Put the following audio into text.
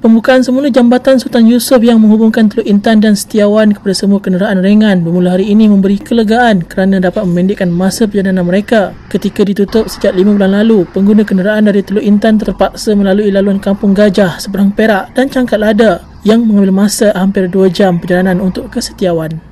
Pembukaan semula jambatan Sultan Yusof yang menghubungkan Teluk Intan dan Setiawan kepada semua kenderaan ringan bermula hari ini memberi kelegaan kerana dapat memendekkan masa perjalanan mereka. Ketika ditutup sejak 5 bulan lalu, pengguna kenderaan dari Teluk Intan terpaksa melalui laluan Kampung Gajah, Seberang Perak dan Cangkat Lada yang mengambil masa hampir 2 jam perjalanan untuk ke Setiawan.